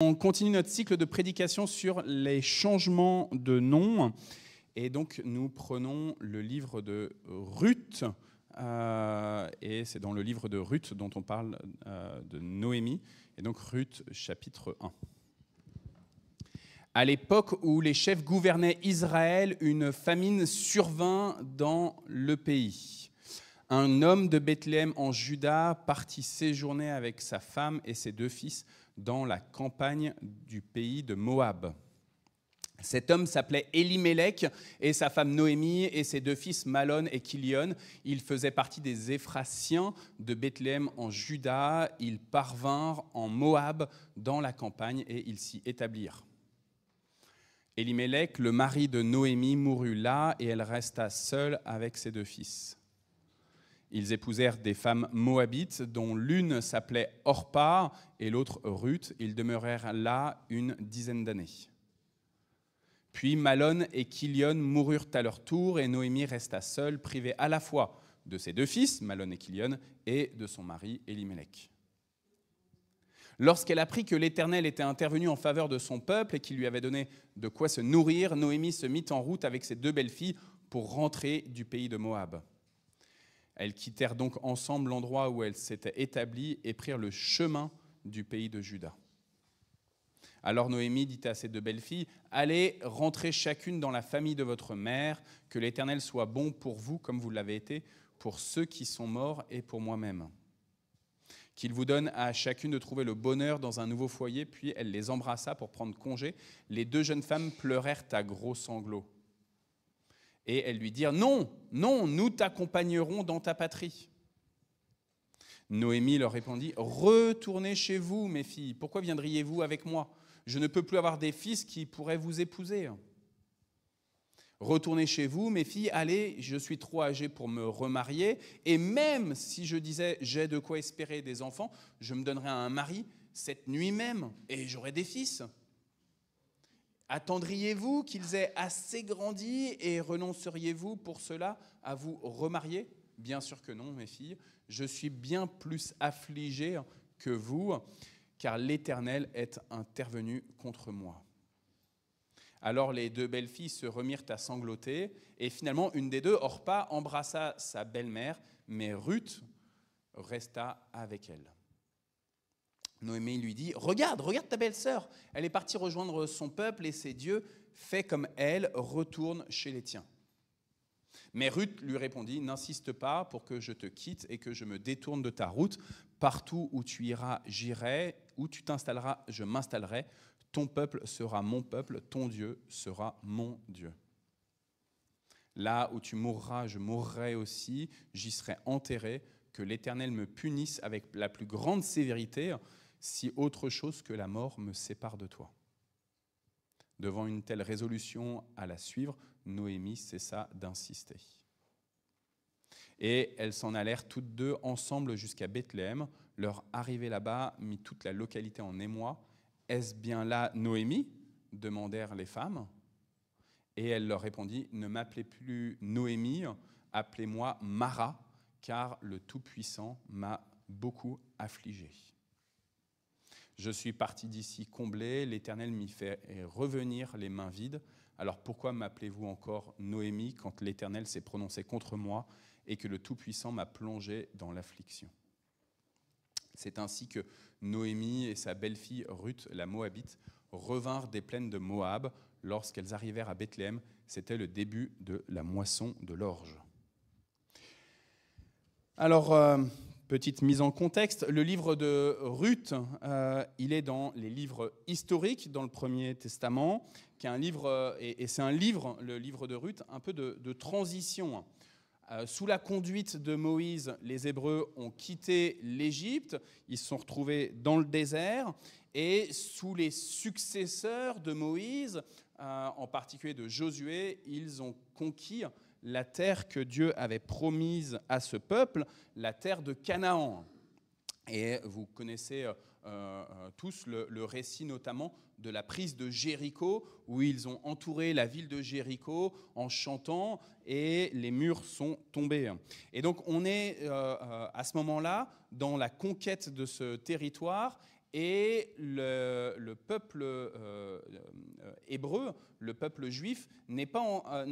On continue notre cycle de prédication sur les changements de nom. Et donc, nous prenons le livre de Ruth. euh, et c'est dans le livre de Ruth dont on parle euh, de Noémie. Et donc, Ruth, chapitre 1. À l'époque où les chefs gouvernaient Israël, une famine survint dans le pays. Un homme de Bethléem en Juda partit séjourner avec sa femme et ses deux fils dans la campagne du pays de Moab. Cet homme s'appelait Elimelech et sa femme Noémie et ses deux fils Malon et Kilion. Ils faisaient partie des Éphrasiens de Bethléem en Juda. Ils parvinrent en Moab dans la campagne et ils s'y établirent. Elimelech, le mari de Noémie, mourut là et elle resta seule avec ses deux fils. Ils épousèrent des femmes moabites, dont l'une s'appelait Orpa et l'autre Ruth. Ils demeurèrent là une dizaine d'années. Puis Malon et Kilion moururent à leur tour, et Noémie resta seule, privée à la fois de ses deux fils, Malon et Kilion, et de son mari Elimelech. Lorsqu'elle apprit que l'Éternel était intervenu en faveur de son peuple et qu'il lui avait donné de quoi se nourrir, Noémie se mit en route avec ses deux belles-filles pour rentrer du pays de Moab. Elles quittèrent donc ensemble l'endroit où elles s'étaient établies et prirent le chemin du pays de Juda. Alors Noémie dit à ses deux belles-filles, Allez, rentrez chacune dans la famille de votre mère, que l'Éternel soit bon pour vous comme vous l'avez été, pour ceux qui sont morts et pour moi-même. Qu'il vous donne à chacune de trouver le bonheur dans un nouveau foyer, puis elle les embrassa pour prendre congé. Les deux jeunes femmes pleurèrent à gros sanglots. Et elles lui dirent, Non, non, nous t'accompagnerons dans ta patrie. Noémie leur répondit, Retournez chez vous, mes filles, pourquoi viendriez-vous avec moi? Je ne peux plus avoir des fils qui pourraient vous épouser. Retournez chez vous, mes filles, allez, je suis trop âgée pour me remarier, et même si je disais j'ai de quoi espérer des enfants, je me donnerais un mari cette nuit même, et j'aurai des fils. Attendriez-vous qu'ils aient assez grandi et renonceriez-vous pour cela à vous remarier? Bien sûr que non, mes filles. Je suis bien plus affligée que vous, car l'Éternel est intervenu contre moi. Alors les deux belles filles se remirent à sangloter, et finalement une des deux, Orpa, embrassa sa belle-mère, mais Ruth resta avec elle. Noémie lui dit, Regarde, regarde ta belle-sœur, elle est partie rejoindre son peuple et ses dieux, fais comme elle, retourne chez les tiens. Mais Ruth lui répondit, N'insiste pas pour que je te quitte et que je me détourne de ta route. Partout où tu iras, j'irai, où tu t'installeras, je m'installerai. Ton peuple sera mon peuple, ton Dieu sera mon Dieu. Là où tu mourras, je mourrai aussi, j'y serai enterré, que l'Éternel me punisse avec la plus grande sévérité si autre chose que la mort me sépare de toi. Devant une telle résolution à la suivre, Noémie cessa d'insister. Et elles s'en allèrent toutes deux ensemble jusqu'à Bethléem. Leur arrivée là-bas mit toute la localité en émoi. Est-ce bien là Noémie? demandèrent les femmes. Et elle leur répondit, Ne m'appelez plus Noémie, appelez-moi Mara, car le Tout-Puissant m'a beaucoup affligée. Je suis parti d'ici comblé, l'Éternel m'y fait revenir les mains vides. Alors pourquoi m'appelez-vous encore Noémie quand l'Éternel s'est prononcé contre moi et que le Tout-Puissant m'a plongé dans l'affliction? C'est ainsi que Noémie et sa belle-fille Ruth, la Moabite, revinrent des plaines de Moab. Lorsqu'elles arrivèrent à Bethléem, c'était le début de la moisson de l'orge. Alors, euh, petite mise en contexte, le livre de Ruth, euh, il est dans les livres historiques dans le Premier Testament, qui est un livre, euh, et, c'est un livre, le livre de Ruth, un peu de, transition. Euh, sous la conduite de Moïse, les Hébreux ont quitté l'Égypte, ils se sont retrouvés dans le désert, et sous les successeurs de Moïse, en particulier de Josué, ils ont conquis la terre que Dieu avait promise à ce peuple, la terre de Canaan. Et vous connaissez euh, euh, tous le, récit notamment de la prise de Jéricho, où ils ont entouré la ville de Jéricho en chantant et les murs sont tombés. Et donc on est euh, à ce moment-là dans la conquête de ce territoire et le, peuple euh, hébreu, le peuple juif, n'a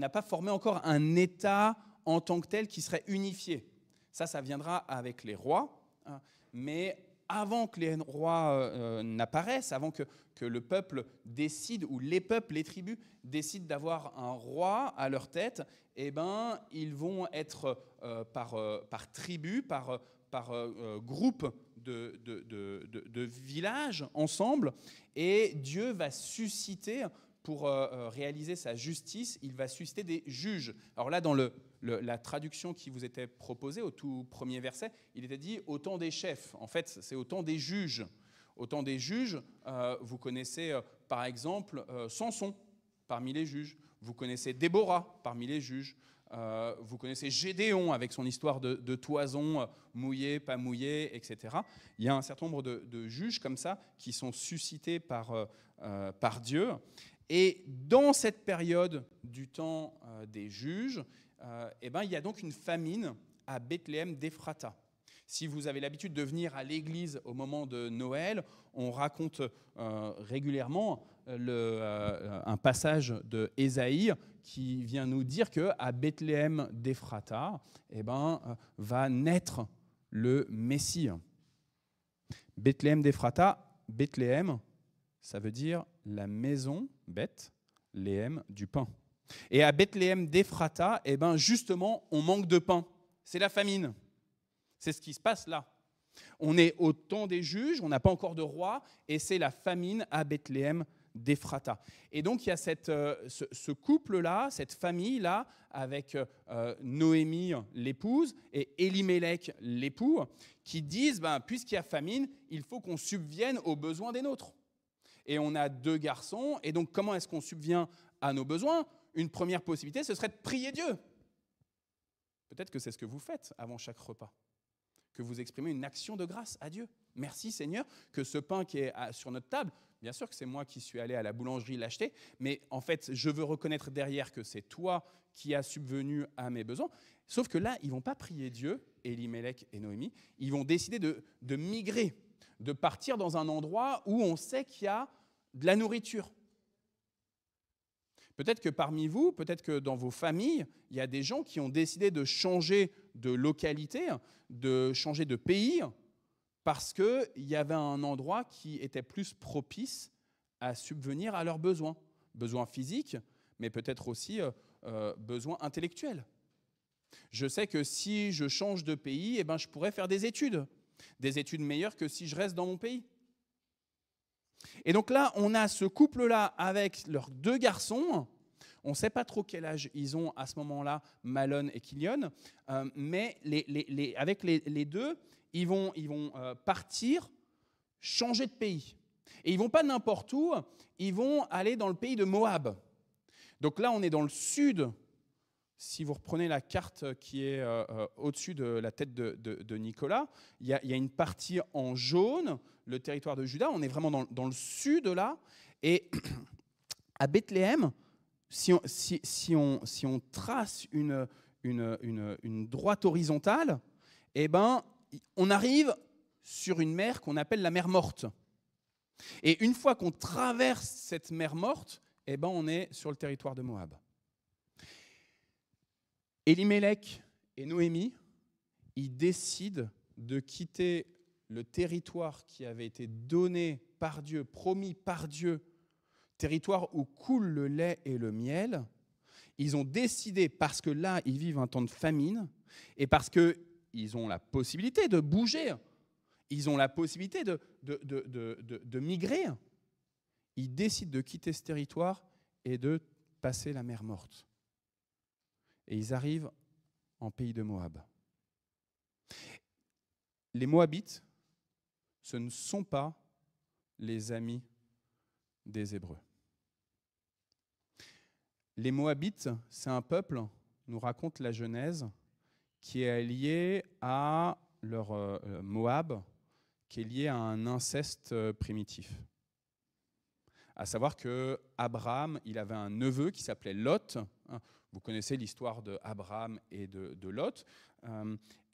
pas, formé encore un État en tant que tel qui serait unifié. Ça, ça viendra avec les rois, hein. mais avant que les rois n'apparaissent, avant que, le peuple décide, ou les peuples, les tribus, décident d'avoir un roi à leur tête, eh ben, ils vont être par, par tribu, par groupe de, villages ensemble, et Dieu va susciter, pour euh, euh, réaliser sa justice, il va susciter des juges. Alors là, dans le, la traduction qui vous était proposée au tout premier verset, il était dit au temps des chefs. En fait, c'est au temps des juges. Au temps des juges, euh, vous connaissez par exemple Samson parmi les juges. Vous connaissez Déborah parmi les juges. Euh, vous connaissez Gédéon avec son histoire de, toison, euh, mouillé, pas mouillé, etc. Il y a un certain nombre de, juges comme ça qui sont suscités par, euh, par Dieu. Et dans cette période du temps des juges, eh ben, il y a donc une famine à Bethléem d'Ephrata. Si vous avez l'habitude de venir à l'église au moment de Noël, on raconte régulièrement un passage de Ésaïe qui vient nous dire que à Bethléem d'Ephrata, eh ben, euh, va naître le Messie. Bethléem d'Ephrata, Bethléem, ça veut dire la maison, Beth, Léem, du pain. Et à Bethléem d'Ephrata, eh ben, justement, on manque de pain. C'est la famine. C'est ce qui se passe là. On est au temps des juges, on n'a pas encore de roi, et c'est la famine à Bethléem d'Ephrata. Et donc il y a cette, euh, ce, couple-là, cette famille-là, avec euh, Noémie, l'épouse, et Elimelech, l'époux, qui disent, ben, puisqu'il y a famine, il faut qu'on subvienne aux besoins des nôtres. Et on a deux garçons, et donc comment est-ce qu'on subvient à nos besoins? Une première possibilité, ce serait de prier Dieu. Peut-être que c'est ce que vous faites avant chaque repas, que vous exprimez une action de grâce à Dieu. Merci Seigneur que ce pain qui est sur notre table, Bien sûr que c'est moi qui suis allé à la boulangerie l'acheter, mais en fait, je veux reconnaître derrière que c'est toi qui as subvenu à mes besoins. Sauf que là, ils vont pas prier Dieu, Elimelech et Noémie, ils vont décider de, de migrer, de partir dans un endroit où on sait qu'il y a de la nourriture. Peut-être que parmi vous, peut-être que dans vos familles, il y a des gens qui ont décidé de changer de localité, de changer de pays, parce qu'il y avait un endroit qui était plus propice à subvenir à leurs besoins. Besoins physiques, mais peut-être aussi euh, euh, besoins intellectuels. Je sais que si je change de pays, eh ben, je pourrais faire des études, des études meilleures que si je reste dans mon pays. Et donc là, on a ce couple-là avec leurs deux garçons. On ne sait pas trop quel âge ils ont à ce moment-là, Malone et Killian, euh, mais avec les, deux, ils vont, euh, partir, changer de pays. Et ils vont pas n'importe où, ils vont aller dans le pays de Moab. Donc là, on est dans le sud. Si vous reprenez la carte qui est euh, euh, au-dessus de la tête de, Nicolas, il y, a, une partie en jaune, le territoire de Juda. On est vraiment dans, le sud là. Et à Bethléem, si on, si, on, si on trace une, une, une, une droite horizontale, eh ben, on arrive sur une mer qu'on appelle la mer morte. Et une fois qu'on traverse cette mer morte, eh ben on est sur le territoire de Moab. Elimelech et Noémie, ils décident de quitter le territoire qui avait été donné par Dieu, promis par Dieu, territoire où coule le lait et le miel. Ils ont décidé, parce que là, ils vivent un temps de famine, et parce que ils ont la possibilité de bouger, ils ont la possibilité de, de, migrer. Ils décident de quitter ce territoire et de passer la mer morte. Et ils arrivent en pays de Moab. Les Moabites, ce ne sont pas les amis des Hébreux. Les Moabites, c'est un peuple, nous raconte la Genèse, qui est lié à leur euh, euh, Moab, qui est lié à un inceste euh, primitif. À savoir que Abraham, il avait un neveu qui s'appelait Lot. Hein, vous connaissez l'histoire de Abraham et de, Lot.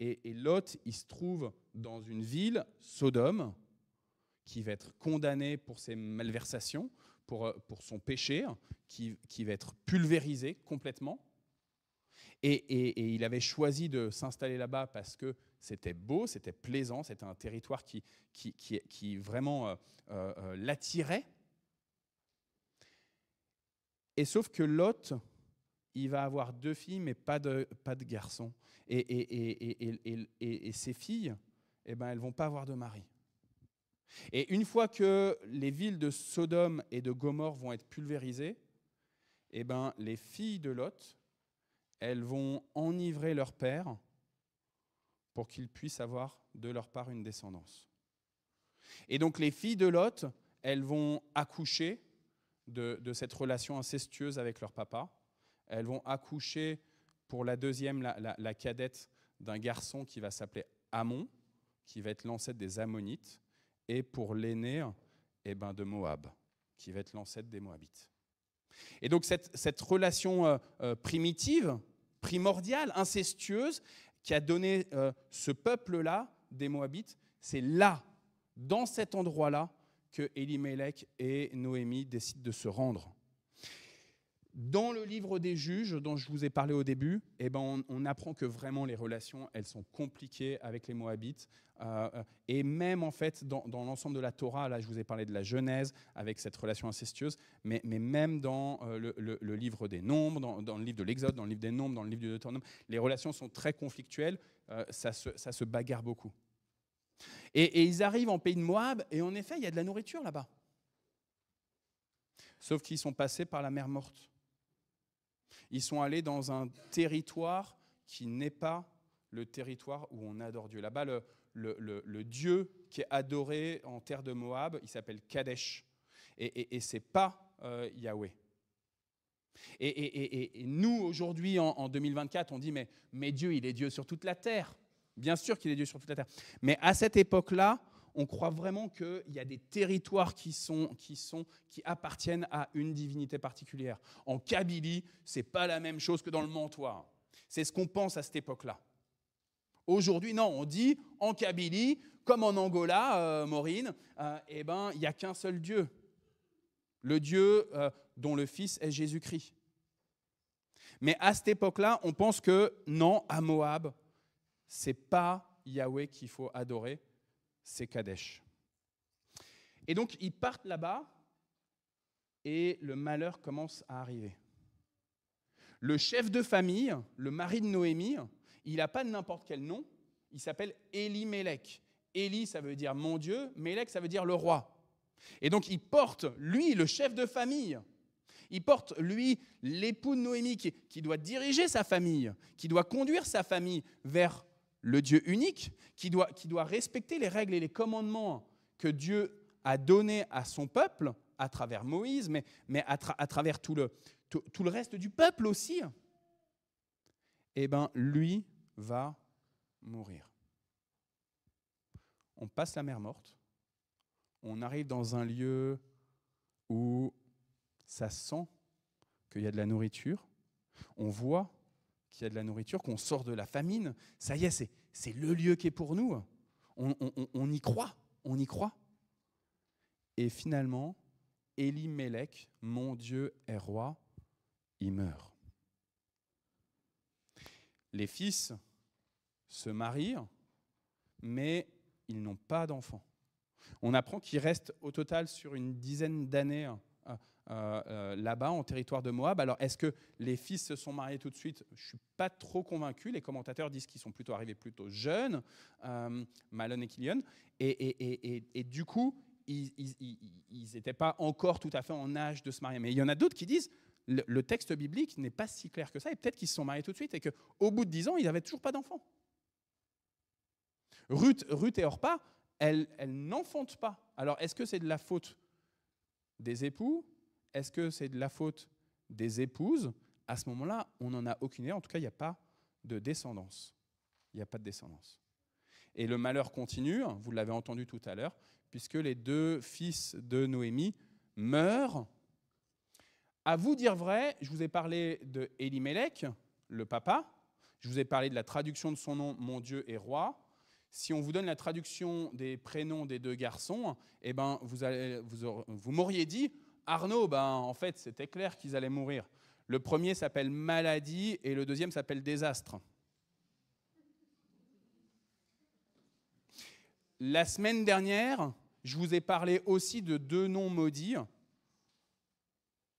et, Lot, il se trouve dans une ville, Sodome, qui va être condamné pour ses malversations, pour, euh, pour son péché, qui, qui va être pulvérisé complètement. Et, et, il avait choisi de s'installer là-bas parce que c'était beau, c'était plaisant, c'était un territoire qui, qui, qui, vraiment euh, euh, l'attirait. Et sauf que Lot, il va avoir deux filles, mais pas de, pas de garçons. Et, et, et, ces filles, eh ben, elles vont pas avoir de mari. Et une fois que les villes de Sodome et de Gomorre vont être pulvérisées, eh ben, les filles de Lot, elles vont enivrer leur père pour qu'il puisse avoir de leur part une descendance. Et donc les filles de Lot, elles vont accoucher de, cette relation incestueuse avec leur papa. Elles vont accoucher pour la deuxième, la, cadette, d'un garçon qui va s'appeler Amon, qui va être l'ancêtre des Ammonites, et pour l'aîné eh ben, de Moab, qui va être l'ancêtre des Moabites. Et donc cette, relation euh, euh, primitive, primordiale, incestueuse, qui a donné euh, ce peuple-là, des Moabites, c'est là, dans cet endroit-là, que Elimelech et Noémie décident de se rendre. Dans le livre des juges dont je vous ai parlé au début, eh ben on, apprend que vraiment les relations, elles sont compliquées avec les Moabites. Euh, euh, et même en fait, dans, l'ensemble de la Torah, là je vous ai parlé de la Genèse avec cette relation incestueuse, mais, même dans euh, le, livre des Nombres, dans, le livre de l'Exode, dans le livre des Nombres, dans le livre du Deutéronome, les relations sont très conflictuelles, ça se bagarre beaucoup. Et, ils arrivent en pays de Moab, et en effet, il y a de la nourriture là-bas. Sauf qu'ils sont passés par la mer morte. Ils sont allés dans un territoire qui n'est pas le territoire où on adore Dieu. Là-bas, le, Dieu qui est adoré en terre de Moab, il s'appelle Kadesh. Et, et, ce n'est pas euh, Yahweh. Et, nous, aujourd'hui, en, en, 2024, on dit, mais, mais Dieu, il est Dieu sur toute la terre. Bien sûr qu'il est Dieu sur toute la terre. Mais à cette époque-là, on croit vraiment qu'il y a des territoires qui, appartiennent à une divinité particulière. En Kabylie, ce n'est pas la même chose que dans le Mantoir. C'est ce qu'on pense à cette époque-là. Aujourd'hui, non, on dit en Kabylie, comme en Angola, euh, Maureen, euh, eh ben, il n'y a qu'un seul Dieu. Le Dieu euh, dont le Fils est Jésus-Christ. Mais à cette époque-là, on pense que non, à Moab, c'est pas Yahweh qu'il faut adorer, c'est Kadesh. Et donc ils partent là-bas et le malheur commence à arriver. Le chef de famille, le mari de Noémie, il n'a pas n'importe quel nom, il s'appelle Elimelech. Eli, ça veut dire mon Dieu, Melech, ça veut dire le roi. Et donc il porte, lui, le chef de famille, il porte, lui, l'époux de Noémie qui, doit diriger sa famille, qui doit conduire sa famille vers le Dieu unique, qui doit, respecter les règles et les commandements que Dieu a donnés à son peuple, à travers Moïse, mais, à, travers tout le, tout, le reste du peuple aussi, eh bien, lui va mourir. On passe la mer morte, on arrive dans un lieu où ça sent qu'il y a de la nourriture, on voit qu'il y a de la nourriture, qu'on sort de la famine. Ça y est, c'est, le lieu qui est pour nous. On, y croit, on y croit. Et finalement, Élie-Mélec, mon Dieu est roi, il meurt. Les fils se marient, mais ils n'ont pas d'enfants. On apprend qu'ils restent au total sur une dizaine d'années euh, euh, là-bas, en territoire de Moab. Alors, est-ce que les fils se sont mariés tout de suite? Je ne suis pas trop convaincu. Les commentateurs disent qu'ils sont plutôt arrivés plutôt jeunes, euh, Malon et Killian. Et, du coup, ils n'étaient pas encore tout à fait en âge de se marier. Mais il y en a d'autres qui disent le, le texte biblique n'est pas si clair que ça, et peut-être qu'ils se sont mariés tout de suite, et qu'au bout de dix ans, ils n'avaient toujours pas d'enfants. Ruth, Ruth et Orpa, elles, elles n'enfantent pas. Alors, est-ce que c'est de la faute des époux est-ce que c'est de la faute des épouses? À ce moment-là, on n'en a aucune idée. En tout cas, il n'y a pas de descendance. Il n'y a pas de descendance. Et le malheur continue, vous l'avez entendu tout à l'heure, puisque les deux fils de Noémie meurent. À vous dire vrai, je vous ai parlé de Elimelech, le papa. Je vous ai parlé de la traduction de son nom, mon Dieu est roi. si on vous donne la traduction des prénoms des deux garçons, eh ben, vous m'auriez dit, Arnaud, ben, en fait, c'était clair qu'ils allaient mourir. Le premier s'appelle maladie et le deuxième s'appelle désastre. La semaine dernière, je vous ai parlé aussi de deux noms maudits.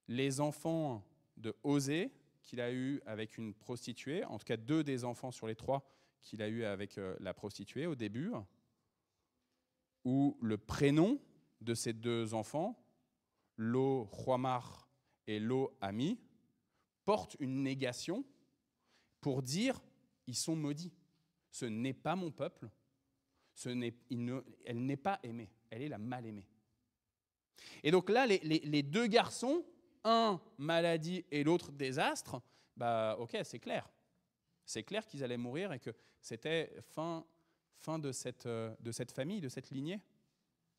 Les enfants de Osée, qu'il a eu avec une prostituée, en tout cas deux des enfants sur les trois qu'il a eu avec euh, la prostituée au début, ou le prénom de ces deux enfants, Lo Huamar et Lo Ami, porte une négation pour dire ils sont maudits. Ce n'est pas mon peuple, ce elle n'est pas aimée, elle est la mal aimée. Et donc là, les, deux garçons, un maladie et l'autre désastre, bah ok, c'est clair. C'est clair qu'ils allaient mourir et que c'était fin, fin de, cette, de cette famille, de cette lignée.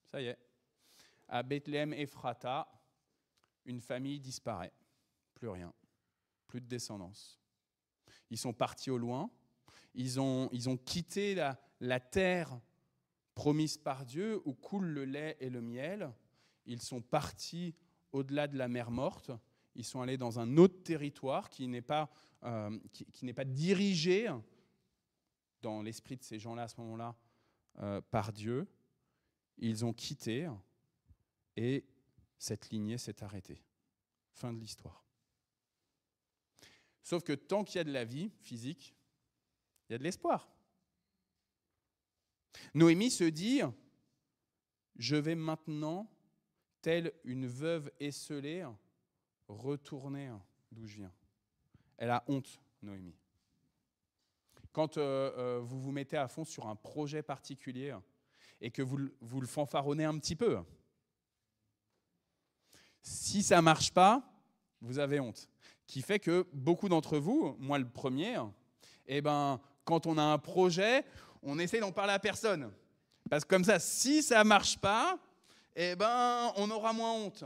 Ça y est. À Bethléem Ephrata, une famille disparaît. Plus rien. Plus de descendance. Ils sont partis au loin. Ils ont, ils ont quitté la, la terre promise par Dieu où coule le lait et le miel. Ils sont partis au-delà de la mer morte. Ils sont allés dans un autre territoire qui n'est pas, euh, qui, pas dirigé dans l'esprit de ces gens-là à ce moment-là euh, par Dieu. Ils ont quitté et cette lignée s'est arrêtée. Fin de l'histoire. Sauf que tant qu'il y a de la vie physique, il y a de l'espoir. Noémie se dit, je vais maintenant, telle une veuve esselée, retourner d'où je viens. Elle a honte, Noémie. Quand euh, euh, vous vous mettez à fond sur un projet particulier et que vous, vous le fanfaronnez un petit peu, si ça marche pas, vous avez honte. Qui fait que beaucoup d'entre vous, moi le premier, eh ben, quand on a un projet, on essaie d'en parler à personne. Parce que comme ça, si ça ne marche pas, eh ben, on aura moins honte.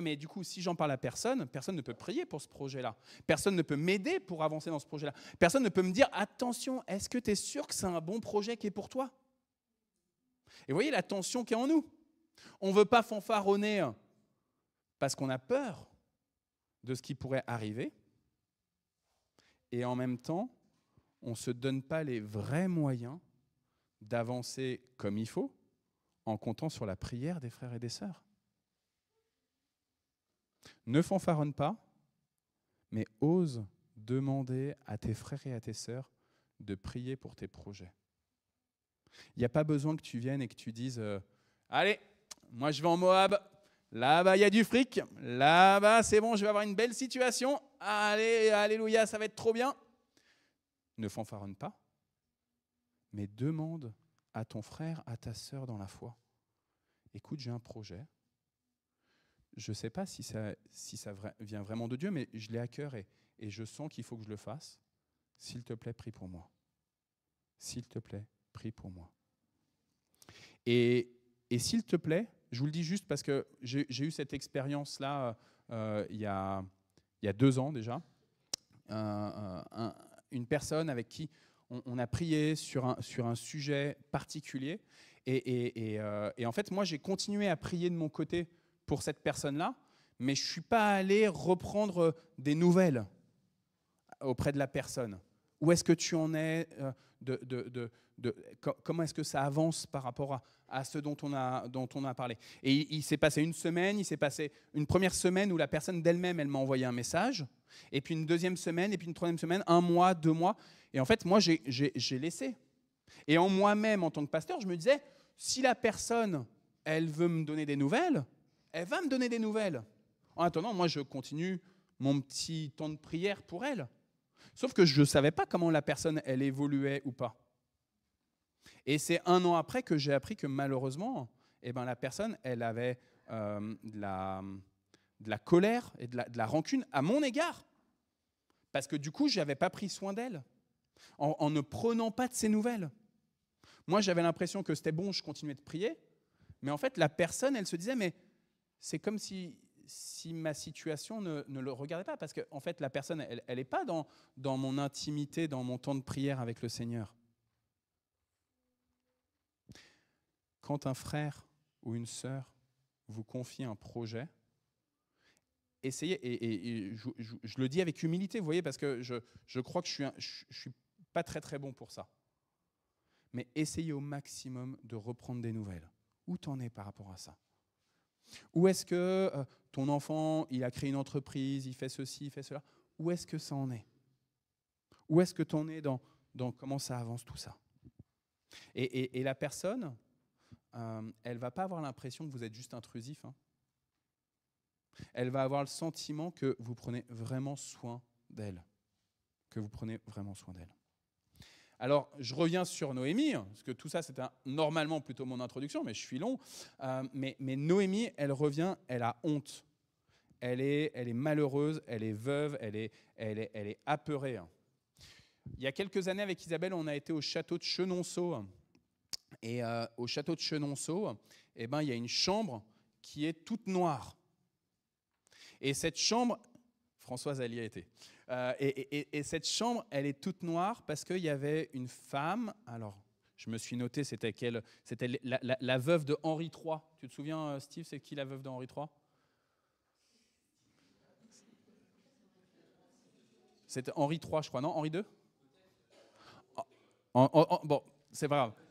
Mais du coup, si j'en parle à personne, personne ne peut prier pour ce projet-là. Personne ne peut m'aider pour avancer dans ce projet-là. Personne ne peut me dire attention, est-ce que tu es sûr que c'est un bon projet qui est pour toi? Et vous voyez la tension qui est en nous. On ne veut pas fanfaronner parce qu'on a peur de ce qui pourrait arriver. Et en même temps, on ne se donne pas les vrais moyens d'avancer comme il faut en comptant sur la prière des frères et des sœurs. Ne fanfaronne pas, mais ose demander à tes frères et à tes sœurs de prier pour tes projets. Il n'y a pas besoin que tu viennes et que tu dises euh, Allez, moi je vais en Moab, là-bas il y a du fric, là-bas c'est bon, je vais avoir une belle situation, allez, alléluia, ça va être trop bien. Ne fanfaronne pas, mais demande à ton frère, à ta sœur dans la foi Écoute, j'ai un projet. Je ne sais pas si ça, si ça vient vraiment de Dieu, mais je l'ai à cœur et, et je sens qu'il faut que je le fasse. S'il te plaît, prie pour moi. S'il te plaît, prie pour moi. Et, et s'il te plaît, je vous le dis juste parce que j'ai eu cette expérience-là euh, il, y a, il y a deux ans déjà. Euh, une personne avec qui on, a prié sur un, sur un sujet particulier. Et, euh, et, en fait, moi, j'ai continué à prier de mon côté pour cette personne-là, mais je ne suis pas allé reprendre des nouvelles auprès de la personne. Où est-ce que tu en es euh, Comment est-ce que ça avance par rapport à, ce dont on a, parlé? Et il s'est passé une semaine, il s'est passé une première semaine où la personne d'elle-même, elle m'a envoyé un message, et puis une deuxième semaine, et puis une troisième semaine, un mois, deux mois. Et en fait, moi, j'ai laissé. Et en moi-même, en tant que pasteur, je me disais, si la personne, elle veut me donner des nouvelles, elle va me donner des nouvelles. En attendant, moi, je continue mon petit temps de prière pour elle. Sauf que je ne savais pas comment la personne, elle évoluait ou pas. Et c'est un an après que j'ai appris que malheureusement, eh ben, la personne, elle avait euh, de, la, colère et de la, de la rancune à mon égard. Parce que du coup, je n'avais pas pris soin d'elle en, ne prenant pas de ses nouvelles. Moi, j'avais l'impression que c'était bon, je continuais de prier, mais en fait, la personne, elle se disait, mais c'est comme si, si ma situation ne, le regardait pas, parce qu'en en fait, la personne, elle n'est pas dans, dans mon intimité, dans mon temps de prière avec le Seigneur. quand un frère ou une sœur vous confie un projet, essayez, et, je, le dis avec humilité, vous voyez, parce que je, crois que je ne suis, suis pas très très bon pour ça. Mais essayez au maximum de reprendre des nouvelles. Où t'en es par rapport à ça? Où est-ce que euh, ton enfant, il a créé une entreprise, il fait ceci, il fait cela Où est-ce que ça en est? Où est-ce que tu en es dans, dans comment ça avance tout ça? Et, la personne, euh, elle va pas avoir l'impression que vous êtes juste intrusif. Hein. Elle va avoir le sentiment que vous prenez vraiment soin d'elle. Que vous prenez vraiment soin d'elle. Alors, je reviens sur Noémie, parce que tout ça, c'était normalement plutôt mon introduction, mais je suis long. Euh, mais, Noémie, elle revient, elle a honte. Elle est, elle est malheureuse, elle est veuve, elle est, elle est, apeurée. Il y a quelques années, avec Isabelle, on a été au château de Chenonceau. Et euh, au château de Chenonceau, eh ben, il y a une chambre qui est toute noire. Et cette chambre, Françoise a été. Euh, et, cette chambre, elle est toute noire parce qu'il y avait une femme. Alors, je me suis noté, c'était quelle C'était la, veuve de Henri III. Tu te souviens, euh, Steve, c'est qui la veuve de Henri III C'était Henri III, je crois, non? Henri II Bon, c'est pas grave.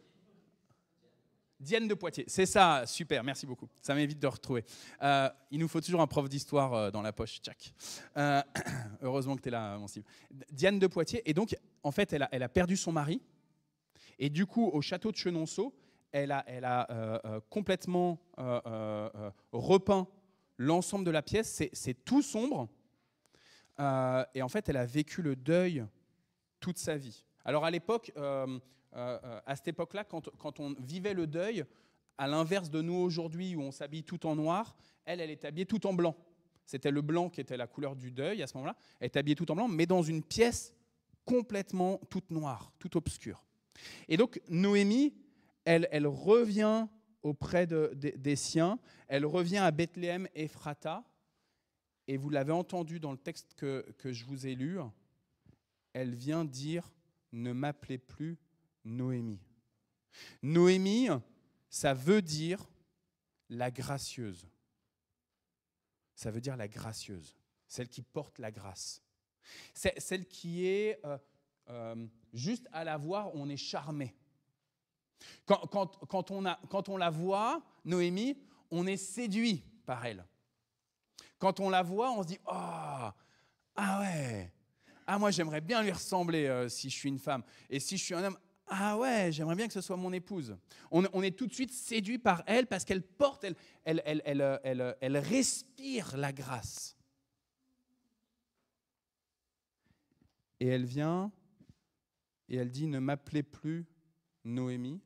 Diane de Poitiers, c'est ça, super, merci beaucoup. Ça m'évite de retrouver. Euh, il nous faut toujours un prof d'histoire euh, dans la poche, tchac. Euh, heureusement que tu es là, mon Steve. Diane de Poitiers, et donc, en fait, elle a, perdu son mari. Et du coup, au château de Chenonceau, elle a complètement repeint l'ensemble de la pièce. C'est tout sombre. et en fait, elle a vécu le deuil toute sa vie. Alors à l'époque, euh, euh, à cette époque-là, quand, on vivait le deuil, à l'inverse de nous aujourd'hui où on s'habille tout en noir, elle, elle est habillée tout en blanc. C'était le blanc qui était la couleur du deuil à ce moment-là. Elle est habillée tout en blanc, mais dans une pièce complètement toute noire, toute obscure. Et donc Noémie, elle, elle revient auprès des siens, elle revient à Bethléem, Ephrata, et vous l'avez entendu dans le texte que, que je vous ai lu, elle vient dire, ne m'appelez plus Noémie. Noémie, ça veut dire la gracieuse. Ça veut dire la gracieuse, celle qui porte la grâce. C'est celle qui est euh, euh, juste à la voir, on est charmé. Quand, on quand on la voit, Noémie, on est séduit par elle. Quand on la voit, on se dit Oh, ah ouais, ah moi j'aimerais bien lui ressembler euh, si je suis une femme. Et si je suis un homme, ah ouais, j'aimerais bien que ce soit mon épouse. On, est tout de suite séduit par elle parce qu'elle porte, elle, elle, elle, elle, respire la grâce. Et elle vient et elle dit, ne m'appelez plus Noémie,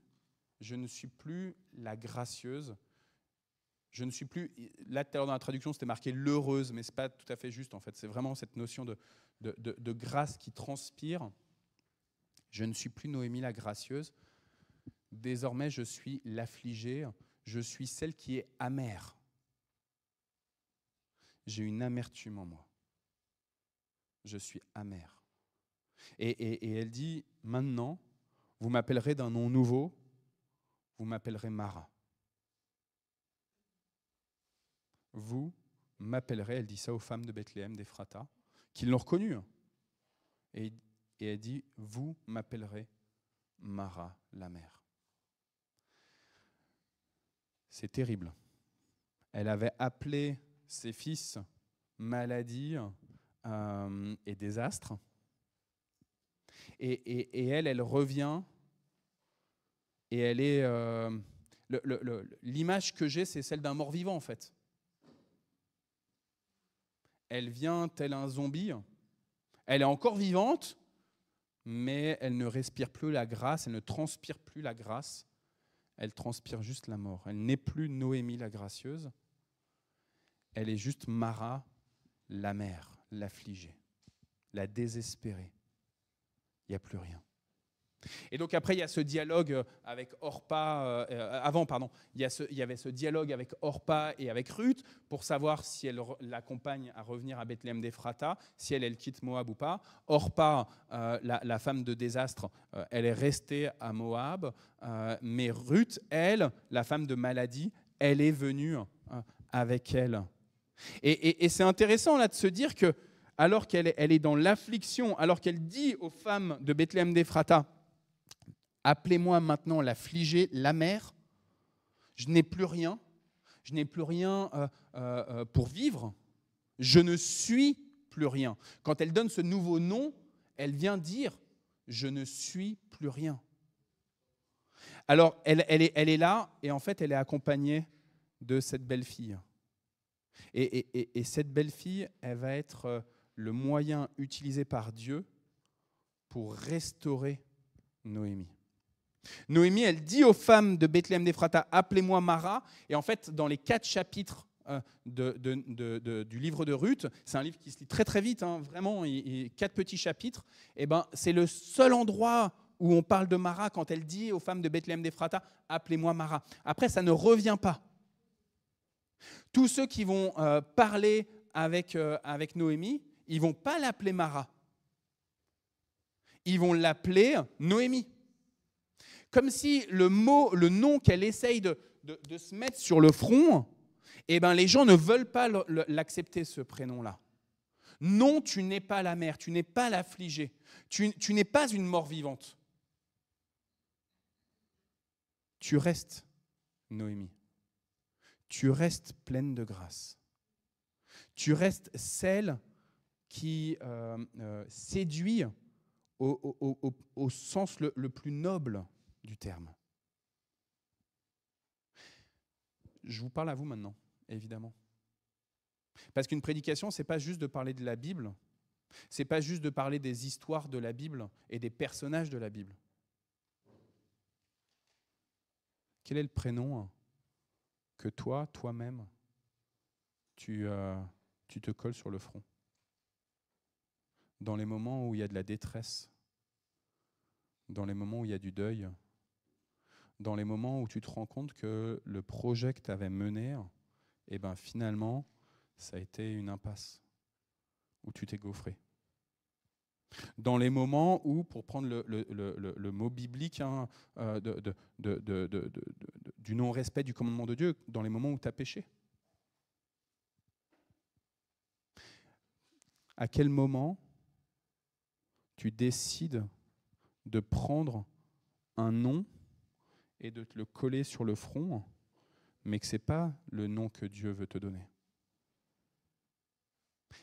je ne suis plus la gracieuse, je ne suis plus, là tout à l'heure dans la traduction c'était marqué l'heureuse, mais ce n'est pas tout à fait juste en fait, c'est vraiment cette notion de, de, grâce qui transpire. Je ne suis plus Noémie la gracieuse. Désormais, je suis l'affligée. Je suis celle qui est amère. J'ai une amertume en moi. Je suis amère. Et, elle dit, maintenant, vous m'appellerez d'un nom nouveau, vous m'appellerez Mara. Vous m'appellerez, elle dit ça aux femmes de Bethléem, d'Ephrata, qui l'ont reconnue. Hein. Et et elle dit, vous m'appellerez Mara, la mère. C'est terrible. Elle avait appelé ses fils maladie euh, et désastre. Et, elle, elle revient et elle est... Euh, l'image que j'ai, c'est celle d'un mort-vivant, en fait. Elle vient tel un zombie. Elle est encore vivante, mais elle ne respire plus la grâce, elle ne transpire plus la grâce, elle transpire juste la mort. Elle n'est plus Noémie la gracieuse, elle est juste Mara, la mère, l'affligée, la désespérée. Il n'y a plus rien. Et donc après, il y a ce dialogue euh, avec Orpa, euh, euh, avant, pardon, il y, avait ce dialogue avec Orpa et avec Ruth pour savoir si elle l'accompagne à revenir à Bethléem d'Ephrata, si elle, quitte Moab ou pas. Orpa, la, femme de désastre, elle est restée à Moab, mais Ruth, elle, la femme de maladie, elle est venue avec elle. Et, c'est intéressant là de se dire que alors qu'elle est, est dans l'affliction, alors qu'elle dit aux femmes de Bethléem d'Ephrata, Appelez-moi maintenant l'affligée, la mère. Je n'ai plus rien. Je n'ai plus rien euh, euh, euh, pour vivre. Je ne suis plus rien. Quand elle donne ce nouveau nom, elle vient dire Je ne suis plus rien. Alors, elle, est, là, et en fait, elle est accompagnée de cette belle fille. Et, et- et- et cette belle fille, elle va être le moyen utilisé par Dieu pour restaurer Noémie. Noémie, elle dit aux femmes de Bethléem d'Ephrata, appelez-moi Mara. Et en fait, dans les quatre chapitres euh, du livre de Ruth, c'est un livre qui se lit très très vite, hein, vraiment, quatre petits chapitres, et ben, c'est le seul endroit où on parle de Mara quand elle dit aux femmes de Bethléem d'Ephrata, appelez-moi Mara. Après, ça ne revient pas. Tous ceux qui vont euh, parler avec, euh, avec Noémie, ils vont pas l'appeler Mara. Ils vont l'appeler Noémie comme si le mot, le nom qu'elle essaye de, se mettre sur le front, eh ben, les gens ne veulent pas l'accepter, ce prénom-là. Non, tu n'es pas la mère, tu n'es pas l'affligée, tu, n'es pas une mort vivante. Tu restes, Noémie. Tu restes pleine de grâce. Tu restes celle qui euh, euh, séduit au, sens le plus noble du terme. Je vous parle à vous maintenant, évidemment. Parce qu'une prédication, c'est pas juste de parler de la Bible, c'est pas juste de parler des histoires de la Bible et des personnages de la Bible. Quel est le prénom que toi, toi-même, tu, euh, tu te colles sur le front? Dans les moments où il y a de la détresse, dans les moments où il y a du deuil, dans les moments où tu te rends compte que le projet que tu avais mené, eh ben finalement, ça a été une impasse, où tu t'es gaufré. Dans les moments où, pour prendre le, le- le- le- mot biblique hein, euh, de- de- de- du non-respect du commandement de Dieu, dans les moments où tu as péché. À quel moment tu décides de prendre un nom et de te le coller sur le front, mais que ce n'est pas le nom que Dieu veut te donner.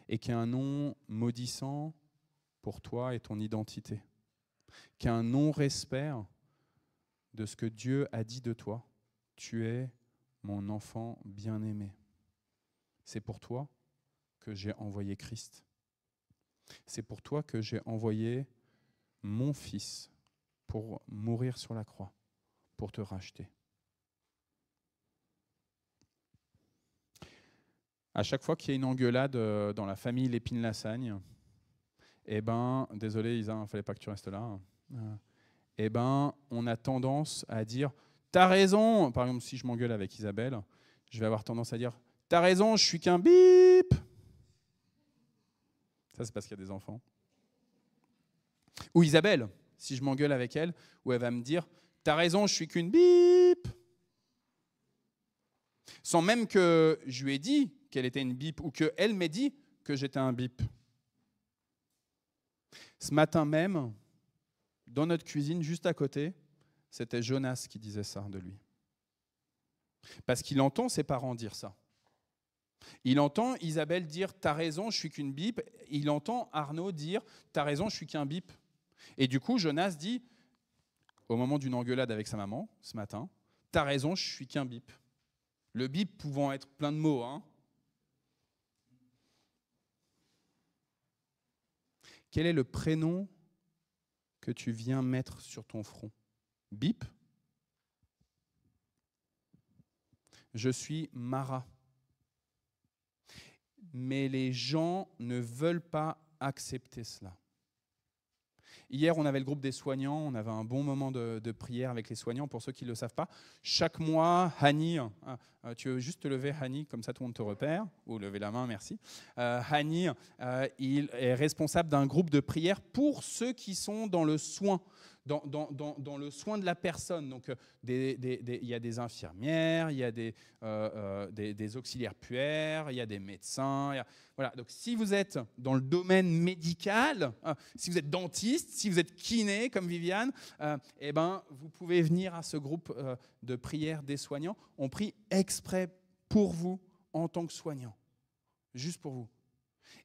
Et qu'il y a un nom maudissant pour toi et ton identité. Qu'il y a un non-respect de ce que Dieu a dit de toi. Tu es mon enfant bien-aimé. C'est pour toi que j'ai envoyé Christ. C'est pour toi que j'ai envoyé mon Fils pour mourir sur la croix, pour te racheter. À chaque fois qu'il y a une engueulade euh, dans la famille Lépine-Lassagne, eh ben, désolé Isa, il ne fallait pas que tu restes là. Euh, Eh ben, on a tendance à dire T'as raison. Par exemple, si je m'engueule avec Isabelle, je vais avoir tendance à dire T'as raison, je suis qu'un bip. Ça, c'est parce qu'il y a des enfants. Ou Isabelle, si je m'engueule avec elle, où elle va me dire T'as raison, je suis qu'une bip. Sans même que je lui ai dit qu'elle était une bip ou qu'elle m'ait dit que j'étais un bip. Ce matin même, dans notre cuisine, juste à côté, c'était Jonas qui disait ça de lui. Parce qu'il entend ses parents dire ça. Il entend Isabelle dire T'as raison, je suis qu'une bip. Il entend Arnaud dire T'as raison, je suis qu'un bip. Et du coup, Jonas dit, au moment d'une engueulade avec sa maman, ce matin, T'as raison, je suis qu'un bip. Le bip pouvant être plein de mots. Hein. Quel est le prénom que tu viens mettre sur ton front? Bip Je suis Mara. Mais les gens ne veulent pas accepter cela. Hier, on avait le groupe des soignants. On avait un bon moment de, prière avec les soignants. Pour ceux qui ne le savent pas, chaque mois, Hani, euh, tu veux juste te lever, Hani, comme ça tout le monde te repère, ou lever la main, merci. Euh, Hani, euh, il est responsable d'un groupe de prière pour ceux qui sont dans le soin dans, le soin de la personne. Donc, euh, il y a des infirmières, il y a des, euh, euh, auxiliaires puères, il y a des médecins. voilà. Donc, si vous êtes dans le domaine médical, si vous êtes dentiste, si vous êtes kiné comme Viviane, eh ben, vous pouvez venir à ce groupe de prière des soignants. On prie exprès pour vous en tant que soignant, juste pour vous.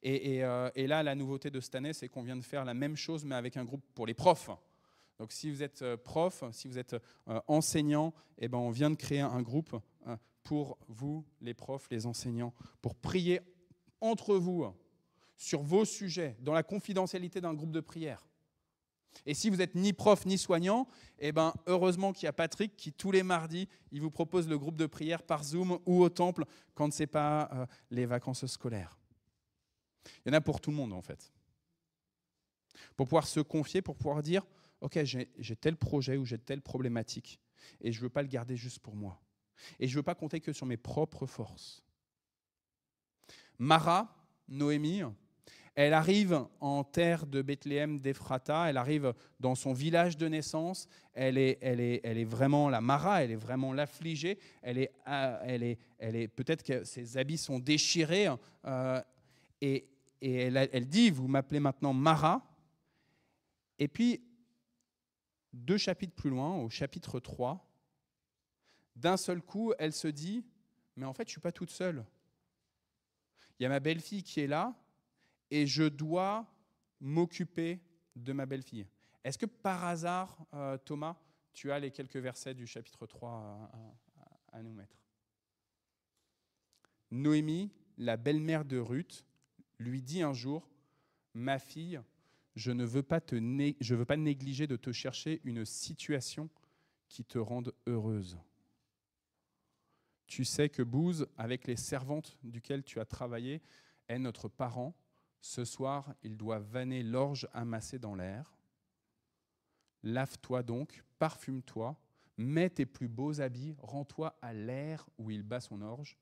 Et, et, là, la nouveauté de cette année, c'est qu'on vient de faire la même chose, mais avec un groupe pour les profs. Donc si vous êtes euh, prof, si vous êtes euh, enseignant, eh ben, on vient de créer un groupe euh, pour vous, les profs, les enseignants, pour prier entre vous sur vos sujets, dans la confidentialité d'un groupe de prière. Et si vous n'êtes ni prof ni soignant, eh ben, heureusement qu'il y a Patrick qui, tous les mardis, il vous propose le groupe de prière par Zoom ou au temple quand ce n'est pas les vacances scolaires. Il y en a pour tout le monde, en fait. Pour pouvoir se confier, pour pouvoir dire, OK, j'ai tel projet ou j'ai telle problématique, et je ne veux pas le garder juste pour moi. Et je ne veux pas compter que sur mes propres forces. Mara, Noémie, elle arrive en terre de Bethléem d'Ephrata, elle arrive dans son village de naissance, elle est, vraiment la Mara, elle est vraiment l'affligée, elle est, est peut-être que ses habits sont déchirés, euh, et, et elle, elle dit, vous m'appelez maintenant Mara, et puis deux chapitres plus loin, au chapitre 3, d'un seul coup, elle se dit, mais en fait, je ne suis pas toute seule. Il y a ma belle-fille qui est là, et je dois m'occuper de ma belle-fille. Est-ce que par hasard, euh, Thomas, tu as les quelques versets du chapitre 3 à nous mettre? Noémie, la belle-mère de Ruth, lui dit un jour, Ma fille, je ne veux pas, veux pas négliger de te chercher une situation qui te rende heureuse. Tu sais que Bouze, avec les servantes duquel tu as travaillé, est notre parent. Ce soir, il doit vanner l'orge amassée dans l'air. Lave-toi donc, parfume-toi, mets tes plus beaux habits, rends-toi à l'air où il bat son orge.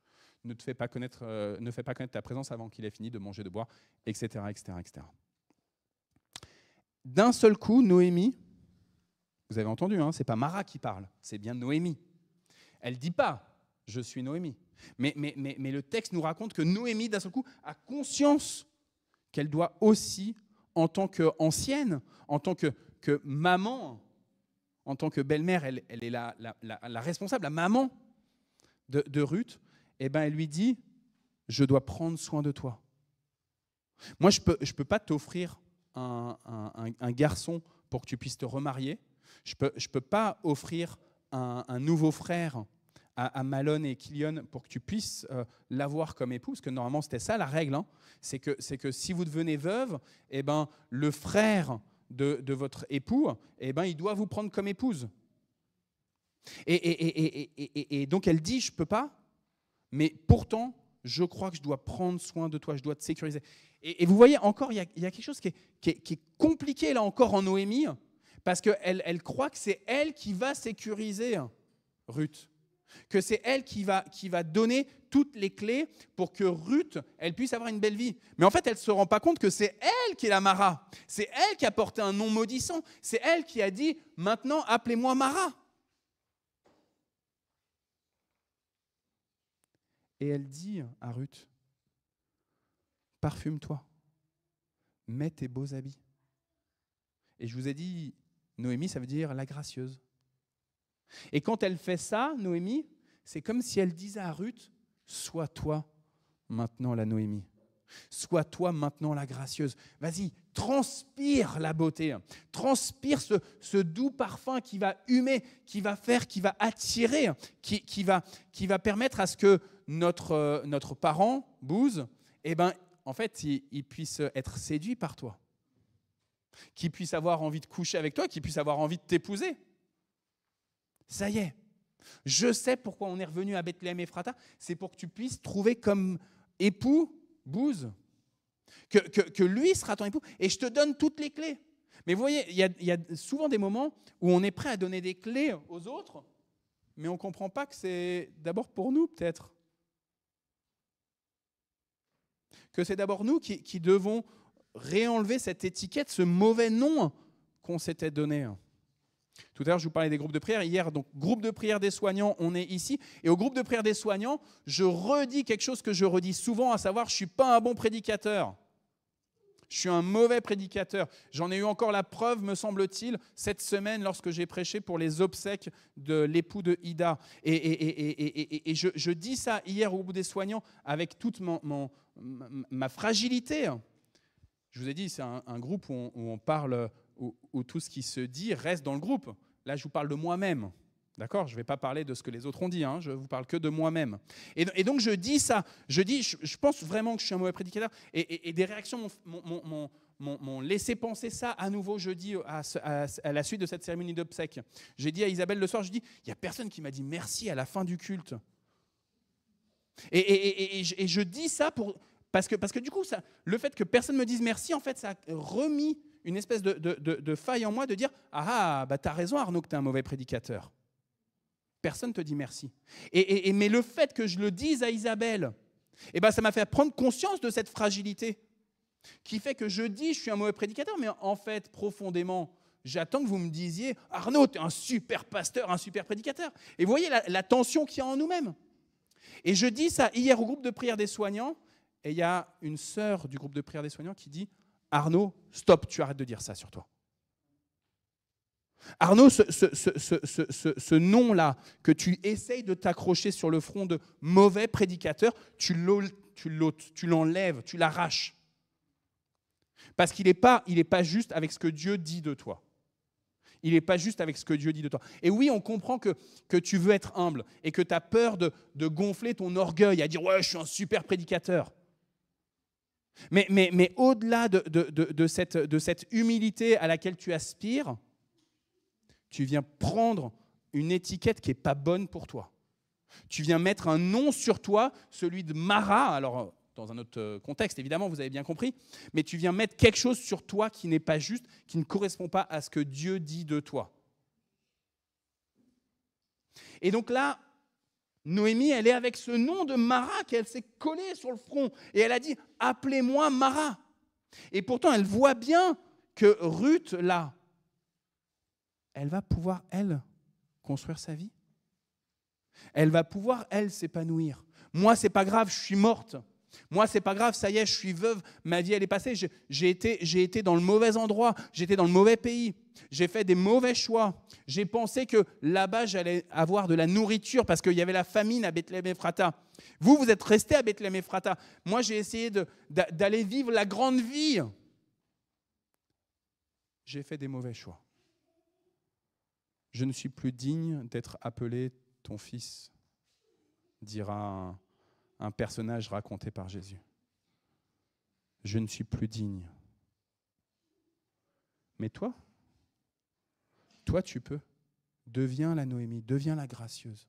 Ne te fais pas connaître, euh, ne fais pas connaître ta présence avant qu'il ait fini de manger, de boire, etc., etc., etc. D'un seul coup, Noémie, vous avez entendu, hein, ce n'est pas Mara qui parle, c'est bien Noémie. Elle ne dit pas je suis Noémie. Mais, mais, mais, mais, le texte nous raconte que Noémie, d'un seul coup, a conscience qu'elle doit aussi, en tant qu'ancienne, en tant que, que, maman, en tant que belle-mère, elle, est la, la, responsable, la maman de, Ruth, eh ben elle lui dit, je dois prendre soin de toi. Moi, je ne peux, je peux pas t'offrir un, garçon pour que tu puisses te remarier. Je ne peux, je peux pas offrir un, nouveau frère à, Malone et Kilion pour que tu puisses euh, l'avoir comme époux, parce que normalement c'était ça la règle, hein. c'est que, que si vous devenez veuve, eh ben, le frère de, de votre époux, eh ben, il doit vous prendre comme épouse. Et, et, et donc elle dit, je ne peux pas, mais pourtant, je crois que je dois prendre soin de toi, je dois te sécuriser. Et, vous voyez, encore, il y, a, quelque chose qui est, compliqué là encore en Noémie, parce qu'elle elle croit que c'est elle qui va sécuriser Ruth, que c'est elle qui va, qui va donner toutes les clés pour que Ruth, elle puisse avoir une belle vie. Mais en fait, elle ne se rend pas compte que c'est elle qui est la Mara. C'est elle qui a porté un nom maudissant. C'est elle qui a dit, maintenant, appelez-moi Mara. Et elle dit à Ruth, parfume-toi, mets tes beaux habits. Et je vous ai dit, Noémie, ça veut dire la gracieuse. Et quand elle fait ça, Noémie, c'est comme si elle disait à Ruth, sois toi maintenant la Noémie. Sois toi maintenant la gracieuse. Vas-y, transpire la beauté. Transpire ce, doux parfum qui va humer, qui va faire, qui va attirer, qui, va, qui va permettre à ce que notre, euh, notre parent, Bouze, eh ben, en fait, il, puisse être séduit par toi, qu'il puisse avoir envie de coucher avec toi, qu'il puisse avoir envie de t'épouser. Ça y est. Je sais pourquoi on est revenu à Bethléem Ephrata, c'est pour que tu puisses trouver comme époux Bouze, que, que, lui sera ton époux, et je te donne toutes les clés. Mais vous voyez, il y, a, il y, a, souvent des moments où on est prêt à donner des clés aux autres, mais on ne comprend pas que c'est d'abord pour nous, peut-être. Que c'est d'abord nous qui, qui, devons réenlever cette étiquette, ce mauvais nom qu'on s'était donné. Tout à l'heure, je vous parlais des groupes de prière. Hier, donc, groupe de prière des soignants, on est ici. Et au groupe de prière des soignants, je redis quelque chose que je redis souvent, à savoir, je ne suis pas un bon prédicateur. Je suis un mauvais prédicateur. J'en ai eu encore la preuve, me semble-t-il, cette semaine lorsque j'ai prêché pour les obsèques de l'époux de Ida. Et, je, dis ça hier au groupe des soignants avec toute ma fragilité. Je vous ai dit, c'est un, groupe où on parle, où, tout ce qui se dit reste dans le groupe. Là, je vous parle de moi-même. D'accord? Je ne vais pas parler de ce que les autres ont dit, hein, je vous parle que de moi-même. Et, donc je dis ça, je dis, je, pense vraiment que je suis un mauvais prédicateur, et, des réactions m'ont laissé penser ça à nouveau jeudi à, à, la suite de cette cérémonie d'obsèques. J'ai dit à Isabelle le soir, je dis, il n'y a personne qui m'a dit merci à la fin du culte. Et, je dis ça pour, parce, que, parce que du coup, le fait que personne me dise merci, en fait, ça a remis une espèce de, faille en moi de dire, ah, bah t'as raison Arnaud que tu es un mauvais prédicateur. Personne ne te dit merci. Et, mais le fait que je le dise à Isabelle, eh ben, ça m'a fait prendre conscience de cette fragilité qui fait que je dis je suis un mauvais prédicateur, mais en fait, profondément, j'attends que vous me disiez Arnaud, tu es un super pasteur, un super prédicateur. Et vous voyez la tension qu'il y a en nous-mêmes. Et je dis ça hier au groupe de prière des soignants, et il y a une sœur du groupe de prière des soignants qui dit Arnaud, stop, tu arrêtes de dire ça sur toi. Arnaud, ce, nom-là que tu essayes de t'accrocher sur le front de mauvais prédicateur, tu l'enlèves, tu l'arraches. Parce qu'il n'est pas, pas juste avec ce que Dieu dit de toi. Il n'est pas juste avec ce que Dieu dit de toi. Et oui, on comprend que, tu veux être humble et que tu as peur de, gonfler ton orgueil, à dire Ouais, je suis un super prédicateur. Mais, mais, mais au-delà de, de, de, cette, de cette humilité à laquelle tu aspires, tu viens prendre une étiquette qui n'est pas bonne pour toi. Tu viens mettre un nom sur toi, celui de Mara, alors dans un autre contexte évidemment, vous avez bien compris, mais tu viens mettre quelque chose sur toi qui n'est pas juste, qui ne correspond pas à ce que Dieu dit de toi. Et donc là, Noémie, elle est avec ce nom de Mara qu'elle s'est collée sur le front. Et elle a dit, appelez-moi Mara. Et pourtant, elle voit bien que Ruth, là, elle va pouvoir, elle, construire sa vie. Elle va pouvoir, elle, s'épanouir. Moi, c'est pas grave, je suis morte. Moi, c'est pas grave, ça y est, je suis veuve, ma vie, elle est passée. J'ai été, été dans le mauvais endroit, j'étais dans le mauvais pays, j'ai fait des mauvais choix. J'ai pensé que là-bas, j'allais avoir de la nourriture parce qu'il y avait la famine à Bethléem Ephrata. Vous, vous êtes resté à Bethléem Ephrata. Moi, j'ai essayé d'aller vivre la grande vie. J'ai fait des mauvais choix. Je ne suis plus digne d'être appelé ton fils, dira un, un, personnage raconté par Jésus. Je ne suis plus digne. Mais toi, toi tu peux. Deviens la Noémie, deviens la gracieuse.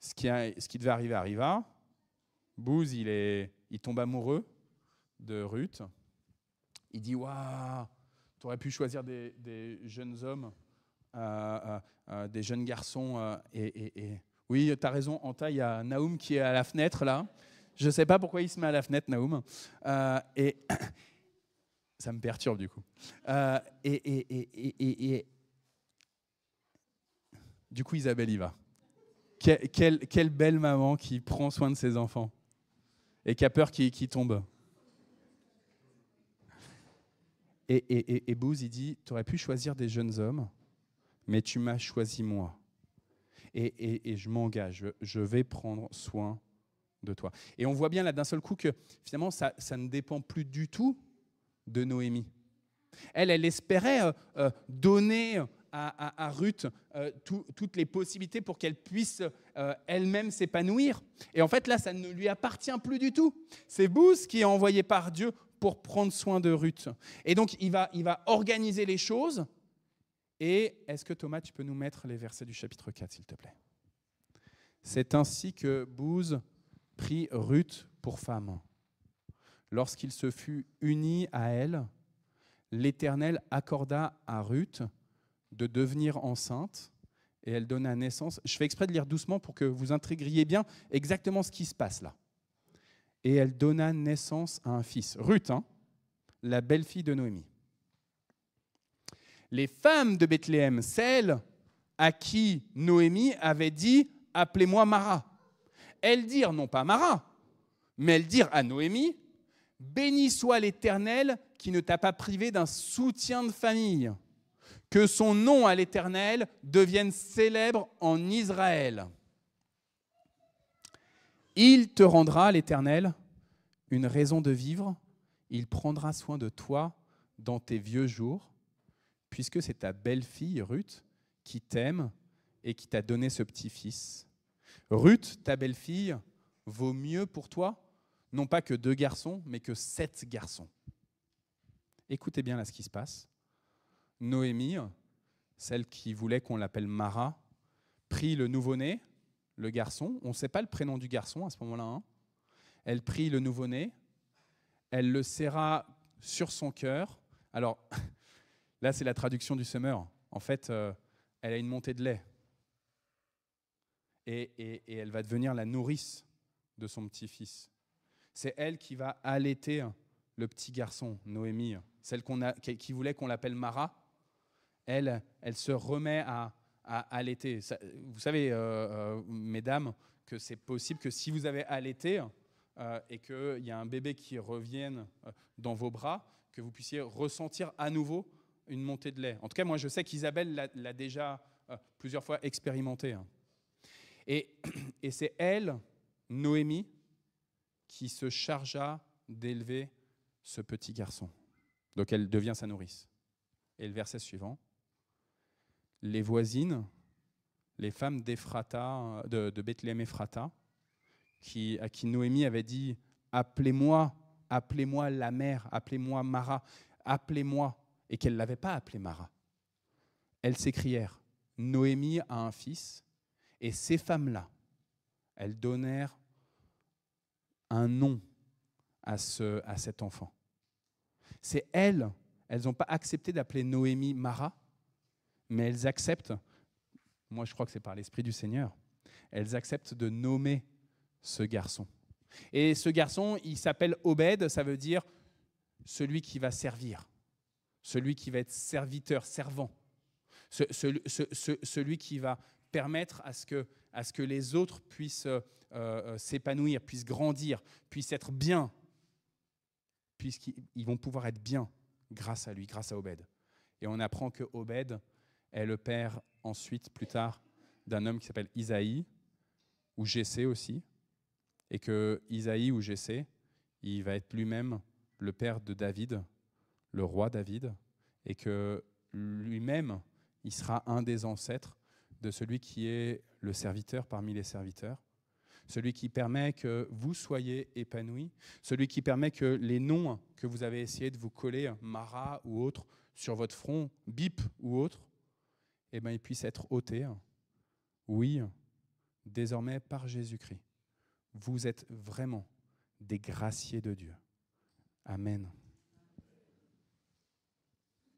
Ce qui, ce qui devait arriver arriva. Bouze, il, est, il tombe amoureux de Ruth. Il dit Waouh, tu aurais pu choisir des, jeunes hommes, euh, euh, euh, des jeunes garçons. Euh, et, et, Oui, tu as raison, taille, il y a Naoum qui est à la fenêtre là. Je ne sais pas pourquoi il se met à la fenêtre, Naoum. Ça me perturbe du coup. Euh, et, du coup, Isabelle y va. Quelle, belle maman qui prend soin de ses enfants et qui a peur qu'ils qu tombent. Et, et, et, et Bouze, il dit, tu aurais pu choisir des jeunes hommes, mais tu m'as choisi moi. Et, et, et je m'engage, je, je, vais prendre soin de toi. Et on voit bien là d'un seul coup que finalement, ça, ça, ne dépend plus du tout de Noémie. Elle, elle espérait euh, euh, donner à, à, Ruth euh, tout, toutes les possibilités pour qu'elle puisse elle-même s'épanouir. Et en fait, là, ça ne lui appartient plus du tout. C'est Bouze qui est envoyé par Dieu pour prendre soin de Ruth. Et donc, il va, il va organiser les choses. Et est-ce que Thomas, tu peux nous mettre les versets du chapitre 4, s'il te plaît? C'est ainsi que Bouze prit Ruth pour femme. Lorsqu'il se fut uni à elle, l'Éternel accorda à Ruth de devenir enceinte et elle donna naissance. Je fais exprès de lire doucement pour que vous intriguiez bien exactement ce qui se passe là. Et elle donna naissance à un fils. Ruth, hein, la belle-fille de Noémie. Les femmes de Bethléem, celles à qui Noémie avait dit Appelez-moi Mara. Elles dirent, non pas Mara, mais elles dirent à Noémie Béni soit l'Éternel qui ne t'a pas privé d'un soutien de famille que son nom à l'Éternel devienne célèbre en Israël. Il te rendra, l'Éternel, une raison de vivre, il prendra soin de toi dans tes vieux jours, puisque c'est ta belle-fille, Ruth, qui t'aime et qui t'a donné ce petit-fils. Ruth, ta belle-fille, vaut mieux pour toi, non pas que deux garçons, mais que sept garçons. Écoutez bien là ce qui se passe. Noémie, celle qui voulait qu'on l'appelle Mara, prit le nouveau-né, le garçon. On ne sait pas le prénom du garçon à ce moment-là. Hein. Elle prit le nouveau-né, elle le serra sur son cœur. Alors, là, c'est la traduction du semeur. En fait, euh, elle a une montée de lait. Et, et, elle va devenir la nourrice de son petit-fils. C'est elle qui va allaiter le petit garçon, Noémie, celle a, qui voulait qu'on l'appelle Mara elle, elle se remet à, allaiter. Vous savez, euh, euh, mesdames, que c'est possible que si vous avez allaité euh, et qu'il y a un bébé qui revienne dans vos bras, que vous puissiez ressentir à nouveau une montée de lait. En tout cas, moi, je sais qu'Isabelle l'a déjà plusieurs fois expérimenté. Hein. Et, et c'est elle, Noémie, qui se chargea d'élever ce petit garçon. Donc elle devient sa nourrice. Et le verset suivant les voisines, les femmes de, Bethléem Ephrata, à qui Noémie avait dit Appelez-moi, appelez-moi la mère, appelez-moi Mara, appelez-moi, et qu'elle ne l'avait pas appelée Mara. Elles s'écrièrent Noémie a un fils, et ces femmes-là, elles donnèrent un nom à, ce, à cet enfant. C'est elles, elles n'ont pas accepté d'appeler Noémie Mara, mais elles acceptent, moi je crois que c'est par l'Esprit du Seigneur, elles acceptent de nommer ce garçon. Et ce garçon, il s'appelle Obed, ça veut dire celui qui va servir, celui qui va être serviteur, servant, celui qui va permettre à ce que, à ce que les autres puissent euh, euh, s'épanouir, puissent grandir, puissent être bien, puisqu'ils vont pouvoir être bien grâce à lui, grâce à Obed. Et on apprend que Obed, est le père ensuite, plus tard, d'un homme qui s'appelle Isaïe, ou Jessé aussi, et que Isaïe ou Jessé, il va être lui-même le père de David, le roi David, et que lui-même, il sera un des ancêtres de celui qui est le serviteur parmi les serviteurs, celui qui permet que vous soyez épanouis, celui qui permet que les noms que vous avez essayé de vous coller, Mara ou autre, sur votre front, Bip ou autre, eh ben, il puisse être ôté. Oui, désormais par Jésus-Christ. Vous êtes vraiment des graciers de Dieu. Amen.